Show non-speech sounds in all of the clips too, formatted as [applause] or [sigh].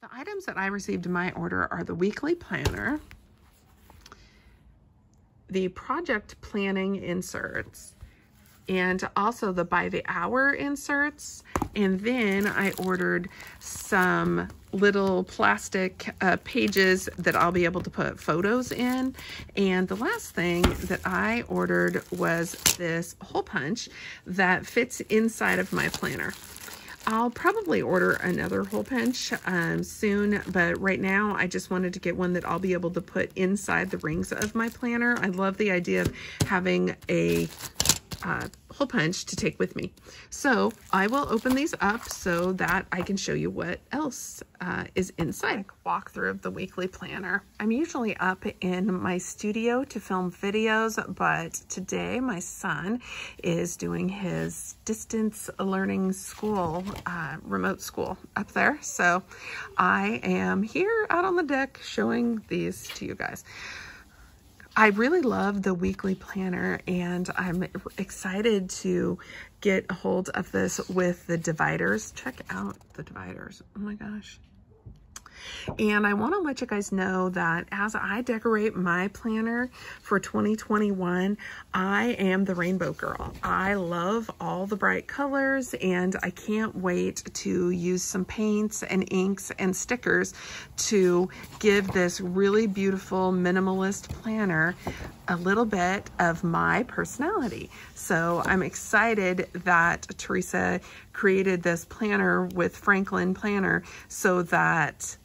The items that I received in my order are the weekly planner, the project planning inserts, and also the by the hour inserts. And then I ordered some little plastic uh, pages that I'll be able to put photos in. And the last thing that I ordered was this hole punch that fits inside of my planner. I'll probably order another hole punch um, soon, but right now I just wanted to get one that I'll be able to put inside the rings of my planner. I love the idea of having a uh, hole punch to take with me. So I will open these up so that I can show you what else uh, is inside. Walkthrough of the weekly planner. I'm usually up in my studio to film videos, but today my son is doing his distance learning school, uh, remote school up there. So I am here out on the deck showing these to you guys. I really love the weekly planner and I'm excited to get a hold of this with the dividers. Check out the dividers. Oh my gosh. And I want to let you guys know that as I decorate my planner for 2021, I am the rainbow girl. I love all the bright colors and I can't wait to use some paints and inks and stickers to give this really beautiful minimalist planner a little bit of my personality. So I'm excited that Teresa created this planner with Franklin Planner so that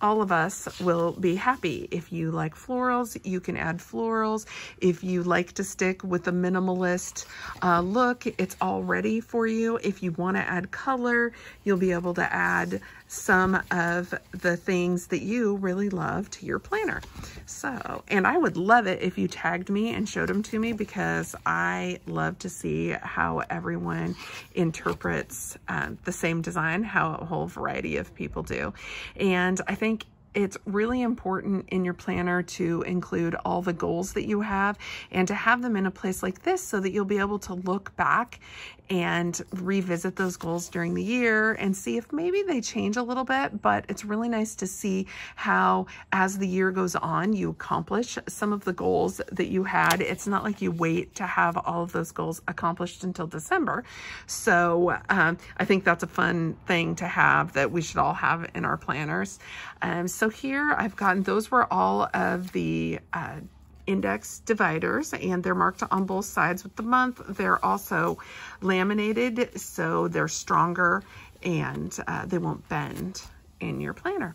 all of us will be happy. If you like florals, you can add florals. If you like to stick with a minimalist uh, look, it's all ready for you. If you want to add color, you'll be able to add some of the things that you really love to your planner. So, and I would love it if you tagged me and showed them to me because I love to see how everyone interprets uh, the same design, how a whole variety of people do. And I think it's really important in your planner to include all the goals that you have and to have them in a place like this so that you'll be able to look back and revisit those goals during the year and see if maybe they change a little bit. But it's really nice to see how, as the year goes on, you accomplish some of the goals that you had. It's not like you wait to have all of those goals accomplished until December. So um, I think that's a fun thing to have that we should all have in our planners. Um, here I've gotten, those were all of the uh, index dividers and they're marked on both sides with the month. They're also laminated so they're stronger and uh, they won't bend in your planner.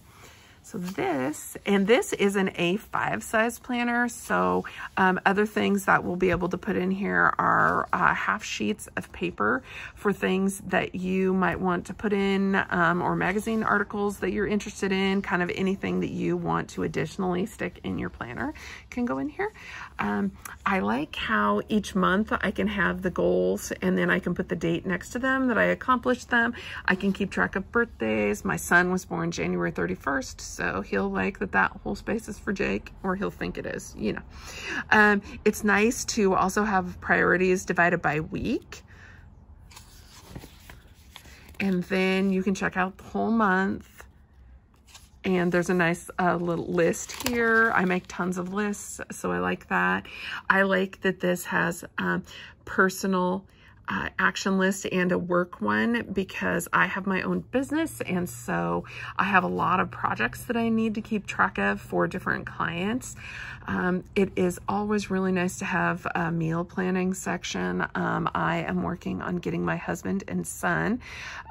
So this, and this is an A5 size planner. So um, other things that we'll be able to put in here are uh, half sheets of paper for things that you might want to put in um, or magazine articles that you're interested in, kind of anything that you want to additionally stick in your planner can go in here. Um, I like how each month I can have the goals and then I can put the date next to them that I accomplished them. I can keep track of birthdays. My son was born January 31st, so he'll like that that whole space is for Jake, or he'll think it is, you know. Um, it's nice to also have priorities divided by week. And then you can check out the whole month. And there's a nice uh, little list here. I make tons of lists, so I like that. I like that this has um, personal uh, action list and a work one because I have my own business and so I have a lot of projects that I need to keep track of for different clients. Um, it is always really nice to have a meal planning section. Um, I am working on getting my husband and son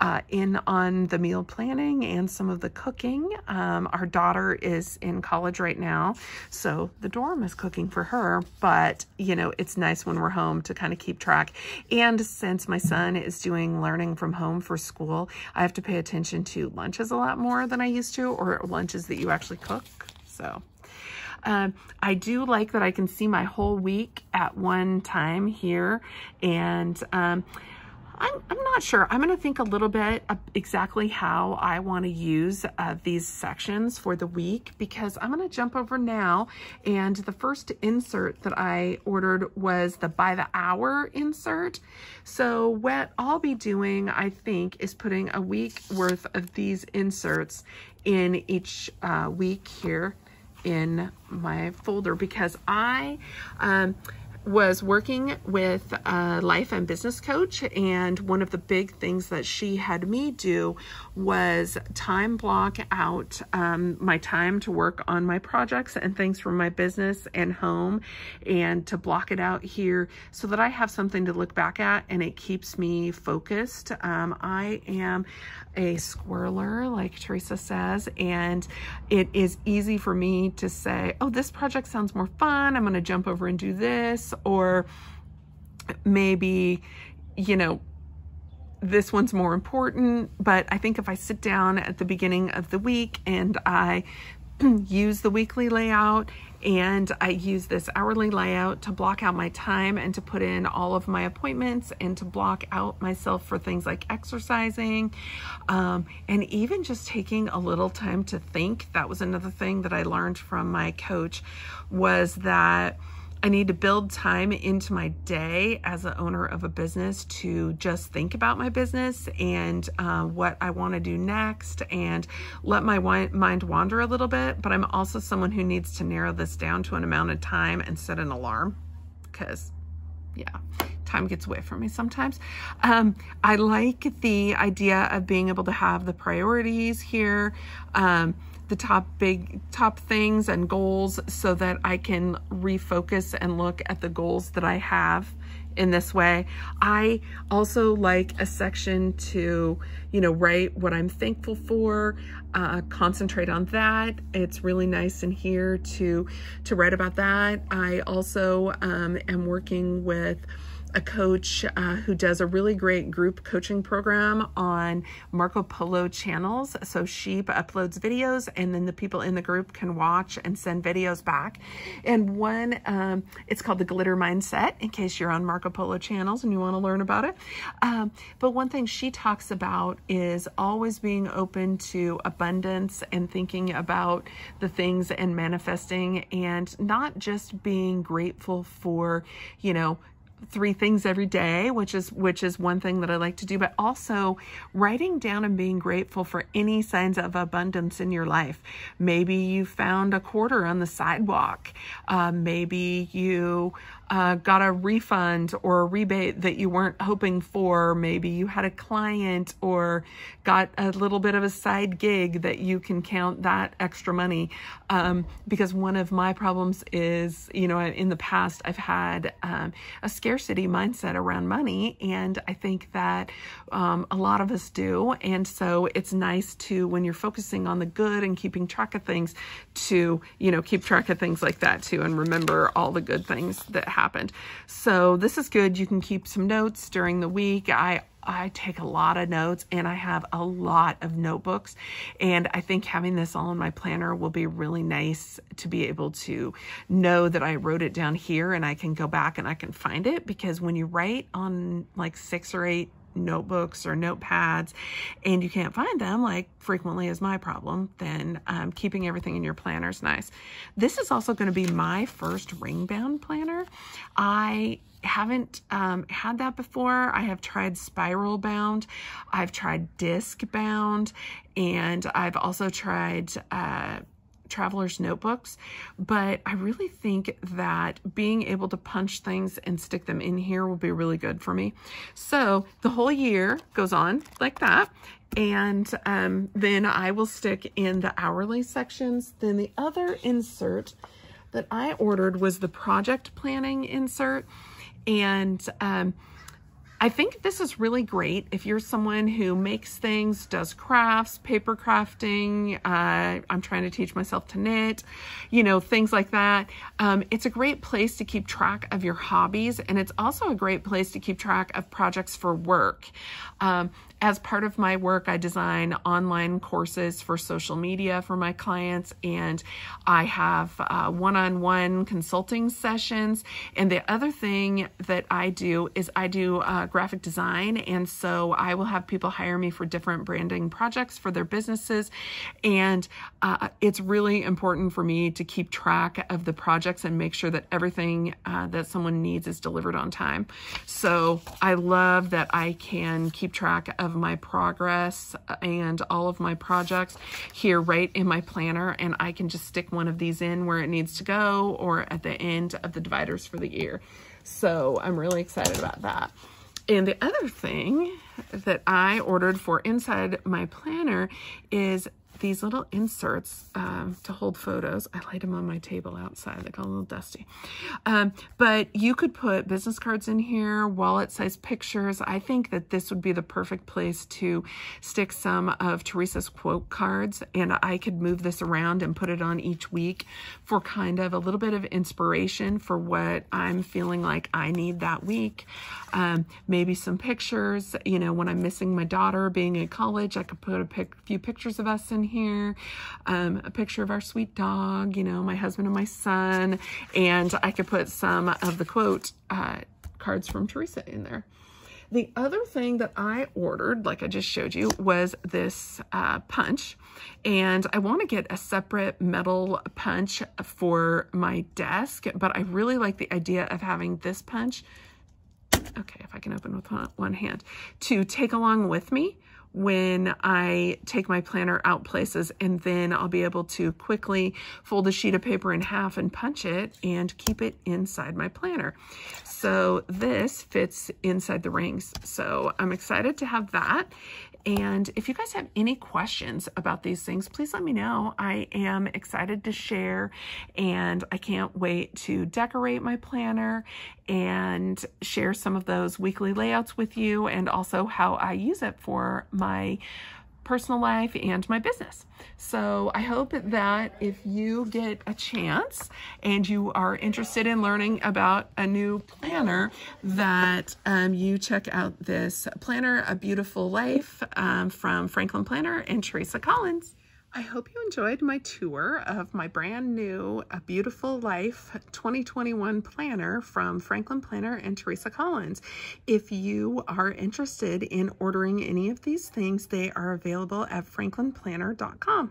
uh, in on the meal planning and some of the cooking. Um, our daughter is in college right now, so the dorm is cooking for her, but you know, it's nice when we're home to kind of keep track. And since my son is doing learning from home for school, I have to pay attention to lunches a lot more than I used to, or lunches that you actually cook, so. Um, I do like that I can see my whole week at one time here. And um, I'm, I'm not sure. I'm going to think a little bit exactly how I want to use uh, these sections for the week because I'm going to jump over now. And the first insert that I ordered was the by the hour insert. So what I'll be doing, I think, is putting a week worth of these inserts in each uh, week here in my folder because I, um, was working with a life and business coach and one of the big things that she had me do was time block out um, my time to work on my projects and things for my business and home and to block it out here so that I have something to look back at and it keeps me focused. Um, I am a squirreler like Teresa says and it is easy for me to say oh this project sounds more fun I'm going to jump over and do this or maybe, you know, this one's more important. But I think if I sit down at the beginning of the week and I [clears throat] use the weekly layout and I use this hourly layout to block out my time and to put in all of my appointments and to block out myself for things like exercising um, and even just taking a little time to think. That was another thing that I learned from my coach was that I need to build time into my day as an owner of a business to just think about my business and uh, what I want to do next and let my mind wander a little bit. But I'm also someone who needs to narrow this down to an amount of time and set an alarm because, yeah time gets away from me sometimes. Um, I like the idea of being able to have the priorities here. Um, the top big top things and goals so that I can refocus and look at the goals that I have in this way. I also like a section to, you know, write what I'm thankful for, uh, concentrate on that. It's really nice in here to, to write about that. I also um, am working with a coach uh, who does a really great group coaching program on Marco Polo channels. So she uploads videos and then the people in the group can watch and send videos back. And one, um, it's called the Glitter Mindset in case you're on Marco Polo channels and you want to learn about it. Um, but one thing she talks about is always being open to abundance and thinking about the things and manifesting and not just being grateful for, you know, three things every day, which is which is one thing that I like to do, but also writing down and being grateful for any signs of abundance in your life. Maybe you found a quarter on the sidewalk. Uh, maybe you uh, got a refund or a rebate that you weren't hoping for. Maybe you had a client or got a little bit of a side gig that you can count that extra money. Um, because one of my problems is, you know, in the past, I've had um, a scarcity mindset around money. And I think that um, a lot of us do. And so it's nice to, when you're focusing on the good and keeping track of things, to, you know, keep track of things like that too and remember all the good things that happened. So this is good. You can keep some notes during the week. I I take a lot of notes and I have a lot of notebooks. And I think having this all in my planner will be really nice to be able to know that I wrote it down here and I can go back and I can find it because when you write on like six or eight notebooks or notepads and you can't find them, like frequently is my problem, then um, keeping everything in your planner is nice. This is also going to be my first ring bound planner. I haven't um, had that before. I have tried spiral bound, I've tried disc bound, and I've also tried uh, traveler's notebooks, but I really think that being able to punch things and stick them in here will be really good for me. So the whole year goes on like that. And um, then I will stick in the hourly sections. Then the other insert that I ordered was the project planning insert. And um, I think this is really great if you're someone who makes things, does crafts, paper crafting. Uh, I'm trying to teach myself to knit, you know, things like that. Um, it's a great place to keep track of your hobbies, and it's also a great place to keep track of projects for work. Um, as part of my work, I design online courses for social media for my clients, and I have one on one consulting sessions. And the other thing that I do is I do uh, graphic design. And so I will have people hire me for different branding projects for their businesses. And uh, it's really important for me to keep track of the projects and make sure that everything uh, that someone needs is delivered on time. So I love that I can keep track of my progress and all of my projects here right in my planner. And I can just stick one of these in where it needs to go or at the end of the dividers for the year. So I'm really excited about that. And the other thing that I ordered for inside my planner is these little inserts um, to hold photos. I laid them on my table outside. They got a little dusty. Um, but you could put business cards in here, wallet size pictures. I think that this would be the perfect place to stick some of Teresa's quote cards. And I could move this around and put it on each week for kind of a little bit of inspiration for what I'm feeling like I need that week. Um, maybe some pictures. You know, when I'm missing my daughter being in college, I could put a pic few pictures of us in here, um, a picture of our sweet dog, you know, my husband and my son, and I could put some of the quote uh, cards from Teresa in there. The other thing that I ordered, like I just showed you, was this uh, punch. And I want to get a separate metal punch for my desk, but I really like the idea of having this punch. Okay, if I can open with one hand, to take along with me when I take my planner out places and then I'll be able to quickly fold a sheet of paper in half and punch it and keep it inside my planner. So this fits inside the rings. So I'm excited to have that. And if you guys have any questions about these things, please let me know. I am excited to share and I can't wait to decorate my planner and share some of those weekly layouts with you and also how I use it for my personal life and my business. So I hope that if you get a chance and you are interested in learning about a new planner, that um, you check out this planner, A Beautiful Life um, from Franklin Planner and Teresa Collins. I hope you enjoyed my tour of my brand new A Beautiful Life 2021 planner from Franklin Planner and Teresa Collins. If you are interested in ordering any of these things, they are available at franklinplanner.com.